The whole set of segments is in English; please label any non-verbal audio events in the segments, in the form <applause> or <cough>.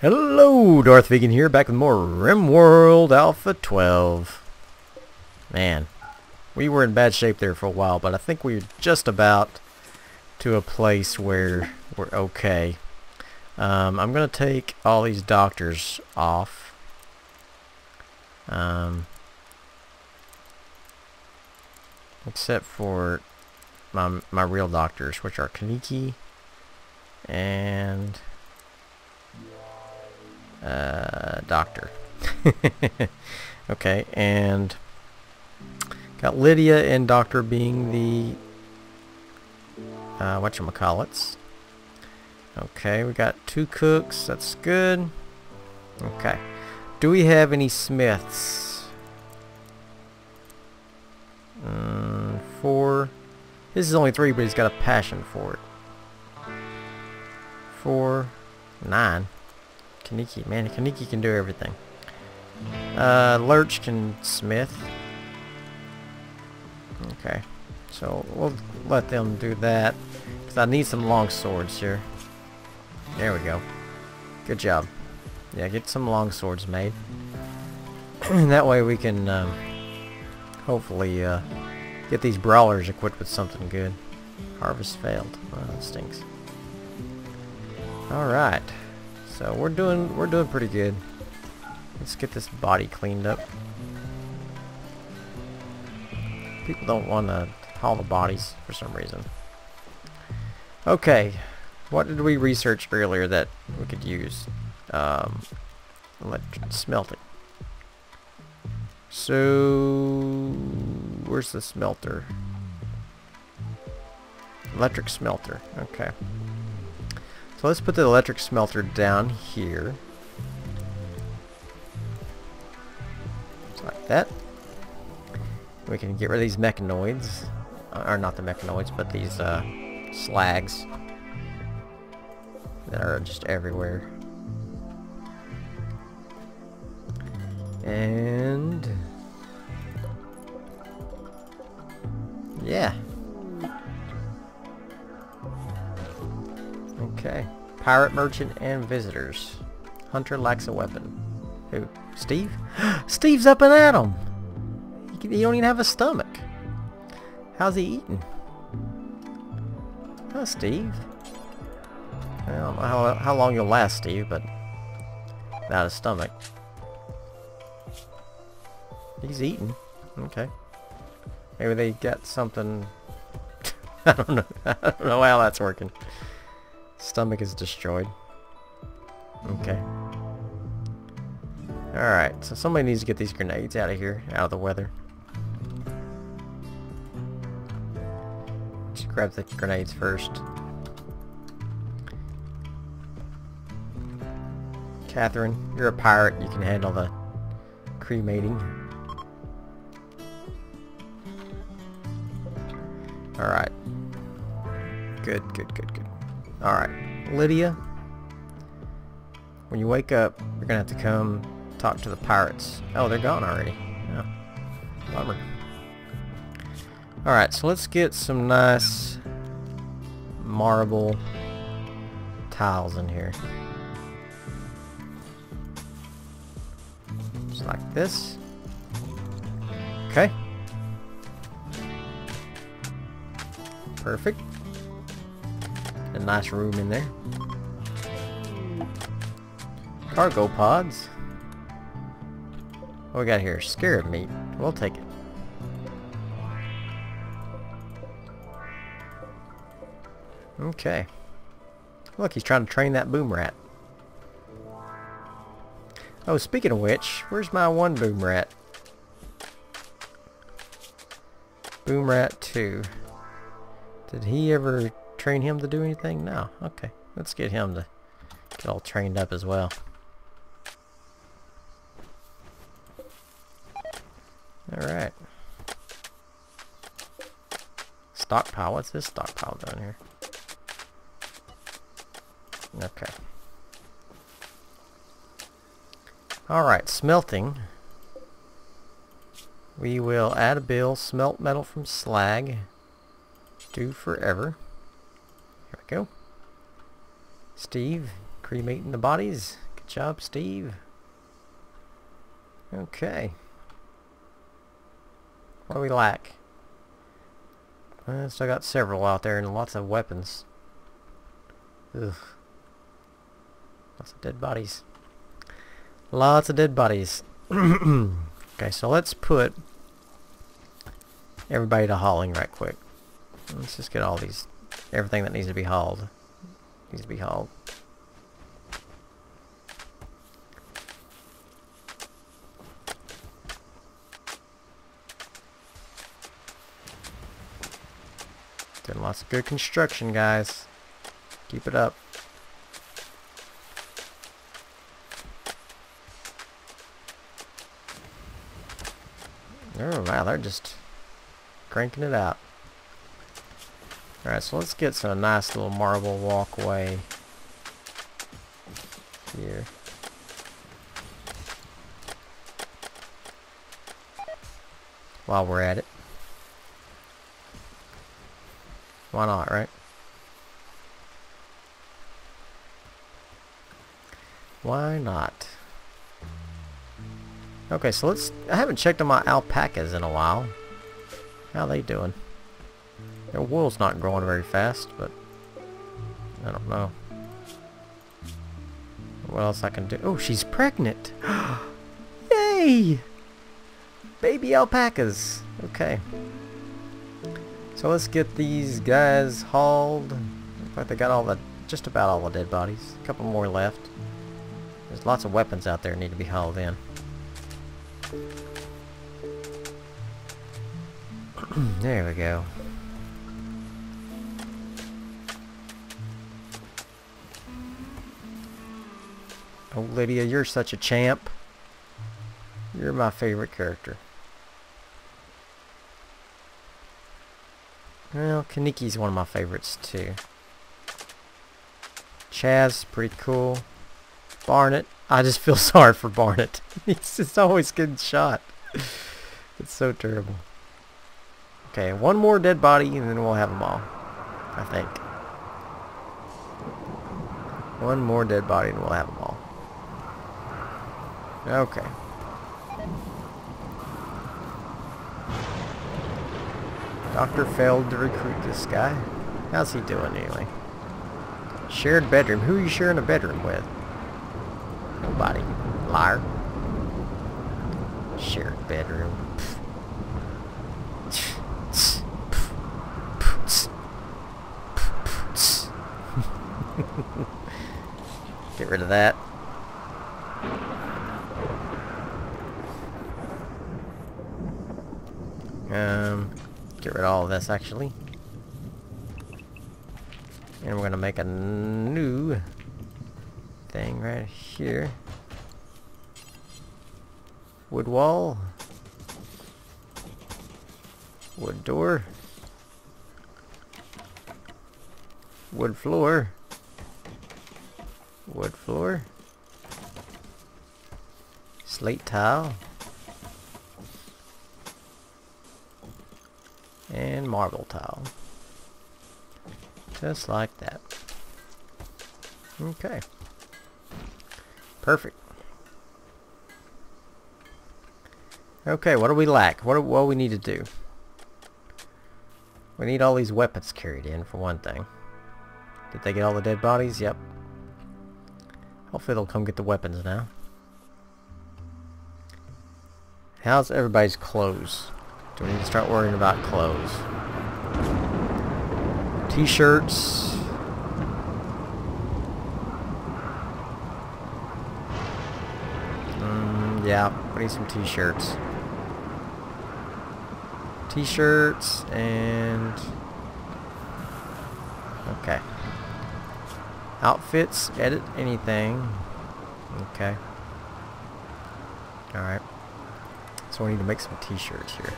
Hello, Darth Vegan here, back with more RimWorld Alpha 12. Man, we were in bad shape there for a while, but I think we're just about to a place where we're okay. Um, I'm going to take all these doctors off. Um, except for my, my real doctors, which are Kaniki and uh, doctor. <laughs> okay, and got Lydia and Doctor being the uh, whatchamacallits. Okay, we got two cooks. That's good. Okay. Do we have any smiths? Mm, four. This is only three, but he's got a passion for it. Four. Nine. Kaniki. Man, Kaniki can do everything. Uh, Lurch can smith. Okay. So, we'll let them do that. Because I need some long swords here. There we go. Good job. Yeah, get some long swords made. and <clears throat> that way we can, um, hopefully, uh, get these brawlers equipped with something good. Harvest failed. That stinks. Alright. So we're doing we're doing pretty good. Let's get this body cleaned up. People don't want to haul the bodies for some reason. Okay, what did we research earlier that we could use? Um, electric smelting. So, where's the smelter? Electric smelter. Okay. So let's put the electric smelter down here. Like that. We can get rid of these mechanoids. Uh, or not the mechanoids, but these uh, slags that are just everywhere. And... Yeah. Okay. Pirate, merchant, and visitors. Hunter lacks a weapon. Who? Steve? <gasps> Steve's up and at him! He, don't even have a stomach. How's he eating? Oh, Steve. I don't know how, how long you'll last, Steve, but without a stomach. He's eating. Okay. Maybe they got something... <laughs> I don't know. <laughs> I don't know how that's working. Stomach is destroyed. Okay. Mm-hmm. Alright, so somebody needs to get these grenades out of here, out of the weather. Just grab the grenades first. Catherine, you're a pirate, you can handle the cremating. Alright. Good, good, good, good. Alright. Lydia, when you wake up, you're gonna have to come talk to the pirates. Oh, they're gone already. Oh, bummer. Alright, so let's get some nice marble tiles in here. Just like this. Okay. Perfect. A nice room in there. Cargo pods. What we got here? Scarab meat. We'll take it. Okay. Look, he's trying to train that boom rat. Oh, speaking of which, where's my one boom rat? Boom rat 2. Did he ever train him to do anything? No. Okay. Let's get him to get all trained up as well. Alright. Stockpile. What's this stockpile down here? Okay. Alright, smelting. We will add a bill, smelt metal from slag. Do forever. Here we go. Steve, cremating the bodies. Good job, Steve. Okay. What do we lack? Well, still got several out there and lots of weapons. Ugh. Lots of dead bodies. Lots of dead bodies. <clears throat> okay, so let's put everybody to hauling right quick. Let's just get all these, everything that needs to be hauled. Needs to be hauled. Doing lots of good construction, guys. Keep it up. Oh wow, they're just cranking it out. Alright, so let's get some nice little marble walkway here. While we're at it. Why not, right? Why not? Okay, so let's... I haven't checked on my alpacas in a while. How they doing? Their wool's not growing very fast, but... I don't know. What else I can do? Oh, she's pregnant! <gasps> Yay! Baby alpacas! Okay. So let's get these guys hauled. Looks like they got all the... just about all the dead bodies. A couple more left. There's lots of weapons out there need to be hauled in. <clears throat> there we go. Oh, Lydia, you're such a champ. You're my favorite character. Well, Kaniki's one of my favorites too. Chaz, pretty cool. Barnet, I just feel <laughs> sorry for Barnet. <laughs> He's just always getting shot. <laughs> it's so terrible. Okay, one more dead body and then we'll have them all. I think. One more dead body and we'll have them all. Okay. Doctor failed to recruit this guy. How's he doing anyway? Shared bedroom. Who are you sharing a bedroom with? Nobody. Liar. Shared bedroom. <laughs> Get rid of that. Um, get rid of all of this actually. And we're gonna make a new thing right here. Wood wall. Wood door. Wood floor. Wood floor. Slate tile. And marble tile. Just like that. Okay. Perfect. Okay, what do we lack? What do, what do we need to do? We need all these weapons carried in, for one thing. Did they get all the dead bodies? Yep. Hopefully they'll come get the weapons now. How's everybody's clothes? Do we need to start worrying about clothes? T-shirts. Mm, yeah, we need some t-shirts. T-shirts and... Okay. Outfits, edit anything. Okay. Alright. So we need to make some t-shirts here.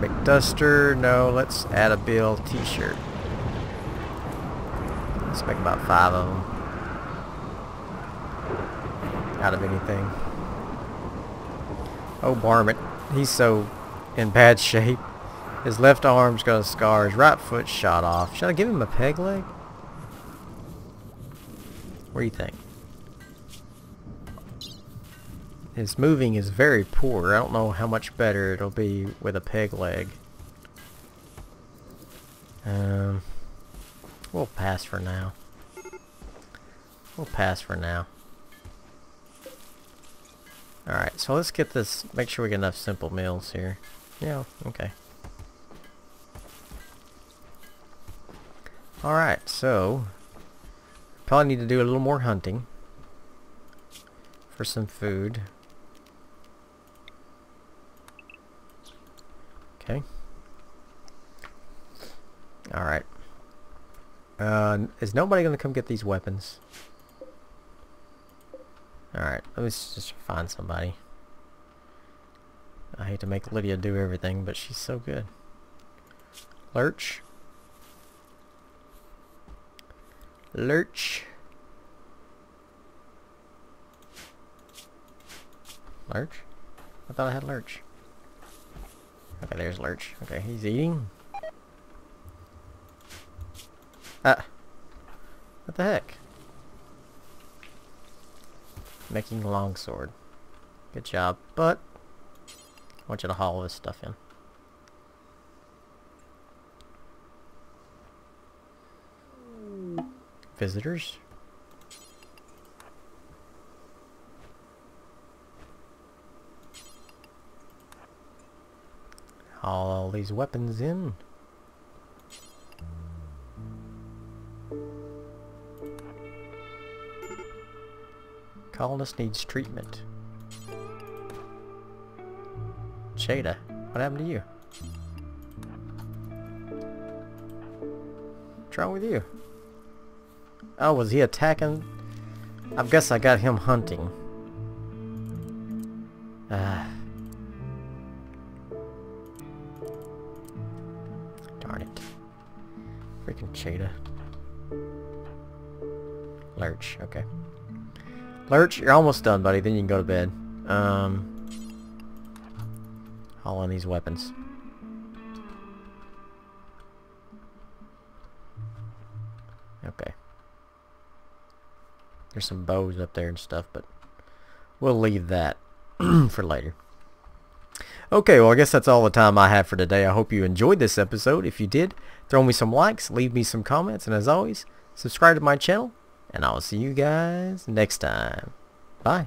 Make duster, no, let's add a bill t-shirt. Let's make about five of them. Out of anything. Oh, Barnet. He's so in bad shape. His left arm's got a scar. His right foot shot off. Should I give him a peg leg? What do you think? His moving is very poor. I don't know how much better it'll be with a peg leg. Um, we'll pass for now. We'll pass for now. Alright, so let's get this, make sure we get enough simple meals here. Yeah, okay. Alright, so, probably need to do a little more hunting for some food. Okay. Alright. Uh, is nobody going to come get these weapons? Alright, let me just find somebody. I hate to make Lydia do everything, but she's so good. Lurch. Lurch. Lurch? I thought I had Lurch. Okay, there's Lurch. Okay, he's eating. Ah. What the heck? Making longsword. Good job, but I want you to haul this stuff in. Visitors? Haul all these weapons in. Colonist needs treatment. Shada, what happened to you? What's wrong with you? Oh, was he attacking? I guess I got him hunting. Ah. Freaking Cheta. Lurch, okay. Lurch, you're almost done, buddy. Then you can go to bed. Um, haul on these weapons. Okay. There's some bows up there and stuff, but we'll leave that <clears throat> for later. Okay, well I guess that's all the time I have for today. I hope you enjoyed this episode. If you did, throw me some likes, leave me some comments, and as always, subscribe to my channel, and I'll see you guys next time. Bye.